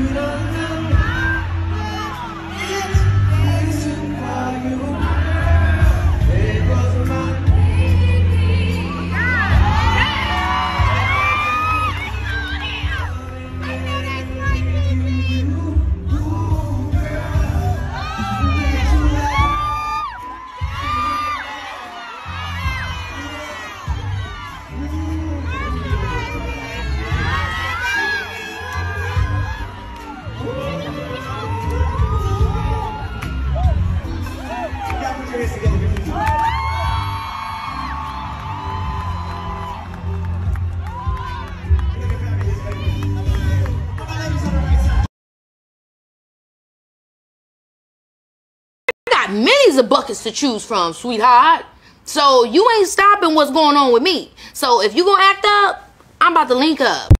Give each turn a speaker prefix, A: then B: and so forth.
A: Beatles. I got millions of buckets to choose from, sweetheart. So you ain't stopping what's going on with me. So if you gonna act up, I'm about to link up.